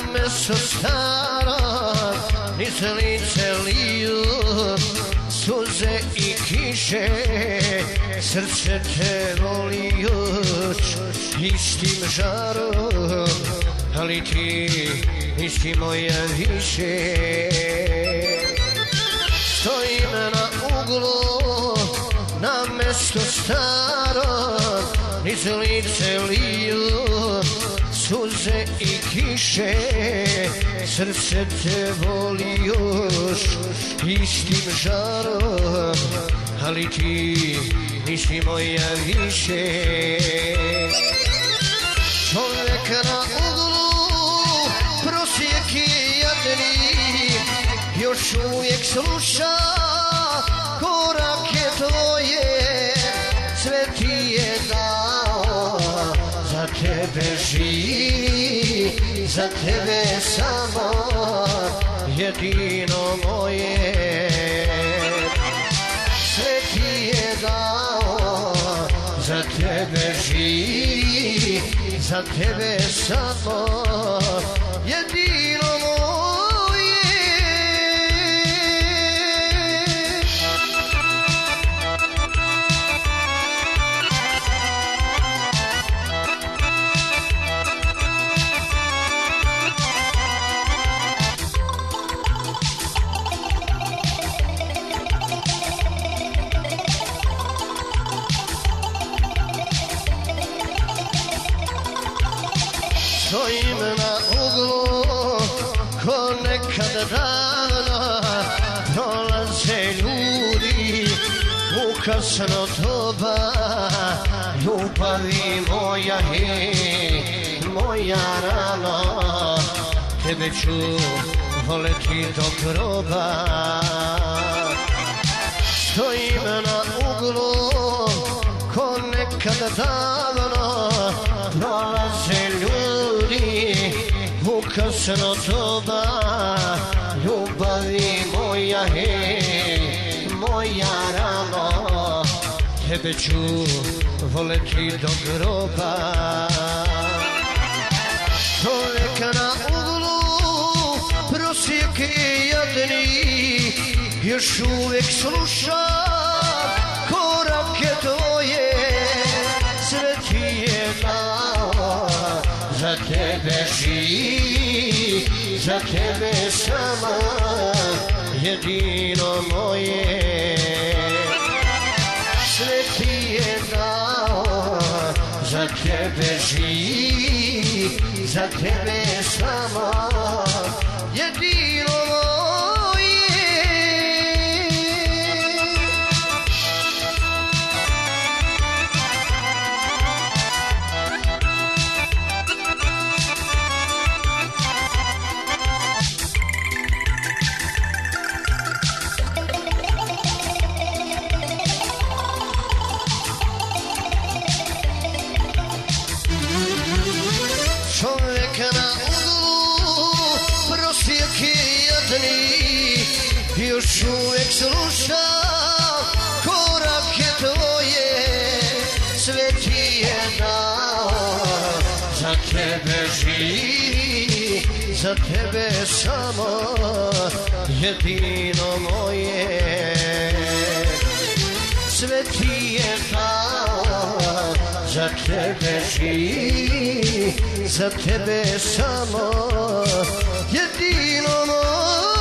mesa stara Niz lice liju Suze i kiše Srce te voli još Istim žarom Ali ti nisi moja više. Stojim na uglu Na mesto staro Niz lice liju suze i kiše Srce te voli još istim žarom Ali ti nisi moja više. Čovjek na uglu prosjeki jadni Još uvijek sluša korake tvoje Sve ti je tebe živi Za tebe samo jedino moje. Sve ti je dao za tebe živi Za tebe samo jedino moje Stojim na uglu ko nekad davno Dolaze ljudi u kasno doba. Ljubavi moja je moja rano Tebe ću voleti do groba Stojim na uglu ko nekad davno kasno doba Ljubavi moja je moja rano. Tebe ću voleti do groba. Čovjek na uglu prosjeke jadni Još uvijek sluša Za tebe sama jedino moje. Sve ti je dao Za tebe živi, za tebe samo Jedino Još uvijek sluša korake tvoje Sve ti je dao. Za tebe živi Za tebe samo jedino moje. Sve ti je dao za tebe živi za tebe samo jedino moje